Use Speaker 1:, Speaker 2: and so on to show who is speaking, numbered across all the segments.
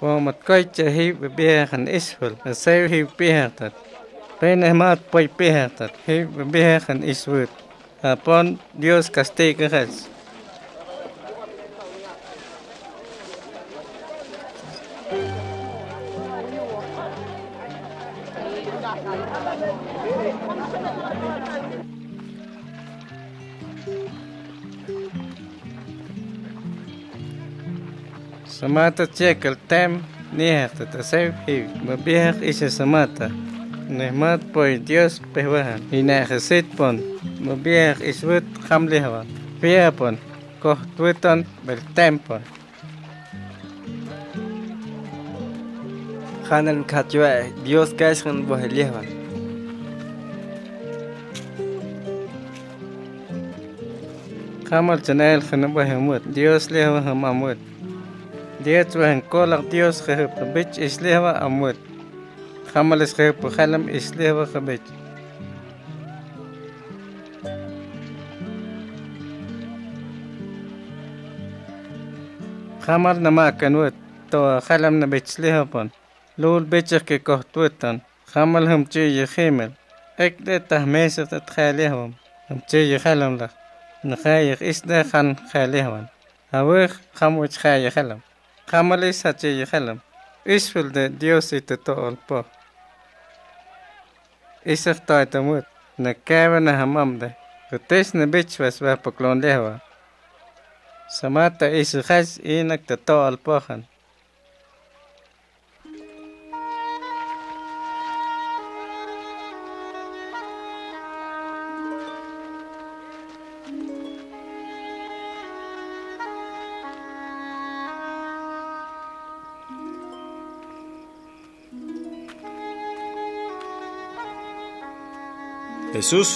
Speaker 1: wo mat koy heeft hi be kan isul se hi pe tat pe ne mat poi pe we hi be khan isul apon dios castiga Thank you. سماتا تشيكل تام نيهاتا تساو هيفي مبيهاك إيشا سماتا۔ نهمات بوي ديوس بهوها هنا خسيت بون مبيهاك إشوت خاملي هوا فيها بون كوه تويتون بالتام بون
Speaker 2: خانن كاتوا ديوس كاشن بوهليهوا
Speaker 1: خامل جنائل خنبه هموت ديوس ليهوا هم أموت ديت وان كل ديوس خيب خبيت إشليهوا أموت. خملس خيب خلم إشليهوا خبيت. خمر نما كنوت تو خلم نبيتش ليها بون. لول بيتشك كي كوتوتن خمل هم تشي يخيمل اكد تهميس تتخاليهم هم تشي يخلم لك نخايخ اسنا خان خاليهم هاويخ خموت خاي خلم. Cámara y sache y helam. Isfil de Dios y te todo el po. Isaf toy tamut. Na kava na hamam de. Kutis na bich vas va poklon lewa. Samata isu khas inak te todo el.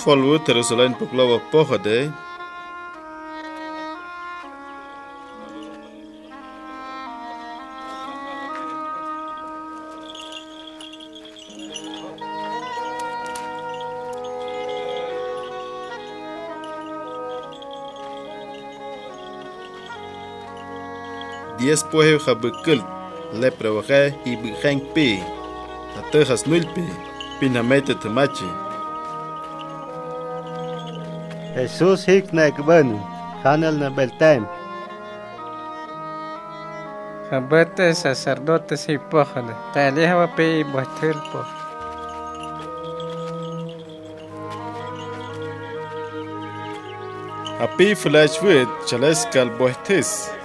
Speaker 3: Volvió a Jerusalén por la poja de habukul, lepra waje y bujeng pi, atejas nulpi, pinamete temachi.
Speaker 4: Jesús hiknek benu, hanel nebeltem.
Speaker 1: خبرت سردوت سي بوخد تاليه و بي بطل بوخ
Speaker 3: أبي فلاش ويد شلس كالبوهتس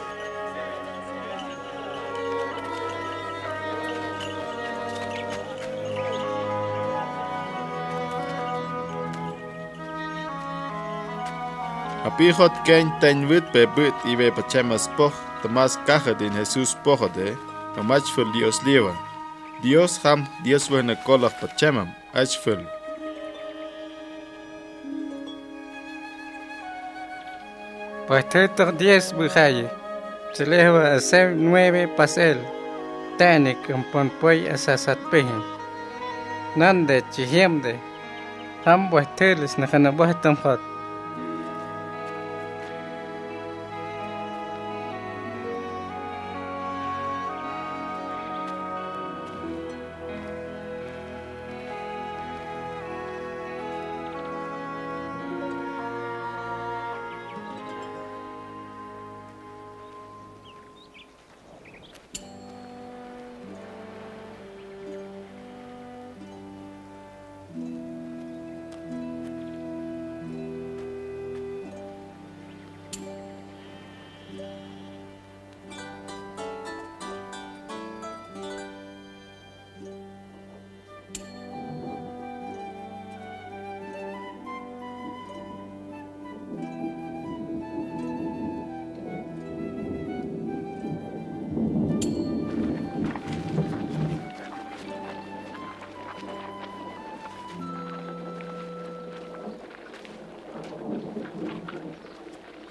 Speaker 3: kal bohtis. Api hot ken ten wit but i we pachemas poch Tomas caja din Jesús pojo de ful Dios liewa. Dios ham Dios wene kolach pachemam ach ful.
Speaker 1: Botil diez bujaye. Chaleja hacer nueve pasel. Tanik un ponpoy asasat pehin. Nande chihiemde. Ham botilis na kanabohtam hot.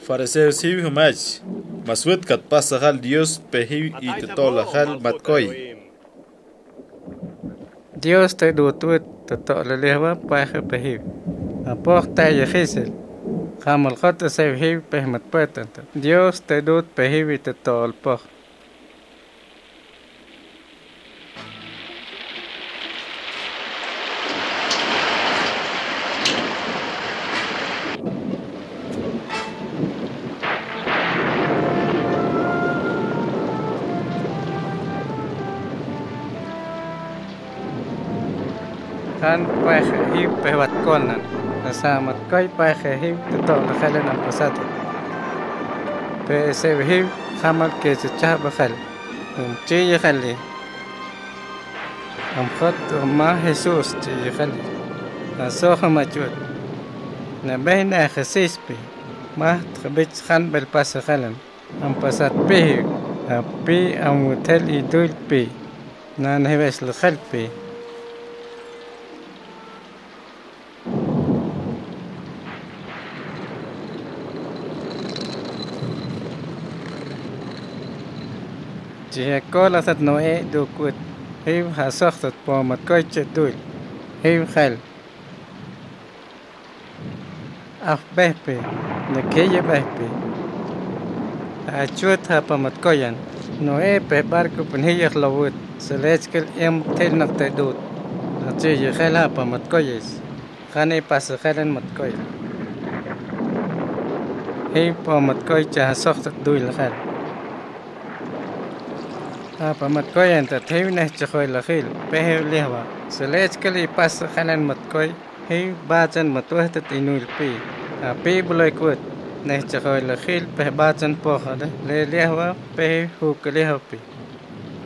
Speaker 3: Fariseos hiu humach, maswit kat pasahal Dios pehiu y tetolahal matkoy.
Speaker 1: Dios te dutuit tetolalewa pahe pehiu. Apor ta yehisel. Hamal khot sev hiu pehmat petant. Dios te dut pehiu y tetolpoh. хан пайхахив пехватконан, насаматкой пайхахив тото нахален ампасато. Песевхив хамак кесичах бахал, умчи яхали. Амхот ума Хесус чи яхали, насоха мачуд. Набейн ахасис пи, мах тхабич хан балпаса хален, ампасат пихив, апи амутел идуль пи, нанхивес лхал пи. جهكولا تت نوئي دوكوت هيو هسوختت بومت كويتش دول هيو خل أخ بهبي نكيي بهبي أشوت هبمت كوين نوئي بهباركو بنهي يخلوت سلاتكل إم تيل نقطة دوت نتيجي خل هبمت كويس خاني باس خلن مت كويس هيو بومت كويتش هسوختت دول خل Apa mat koi yang ta thei ne che khoi la khil pe kali pas khanen mat koi hei bacaan matuah mat wa ta tinu pi a pe bulai ko ne che khoi la khil pe ba le le wa pe hu ke le ha pi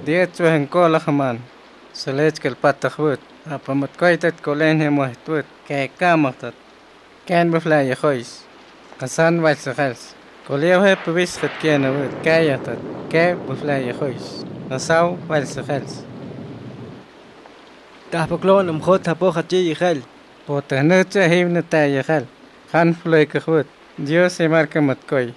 Speaker 1: de chu hen ko la khman se le ch kal pat ta khut mat koi ta ko le ne mo tu ke ka ma ken ba fla ye khois kasan wa se khals Kolio he pwis khat kena wet kaya tat kay bufla ye khois Nassau, Welsen, Fels.
Speaker 2: Tahpaklon am khot hapo khachi yikhel.
Speaker 1: Potahna cha himna ta yikhel. Khan floi kahut. Dios se marca matkoy.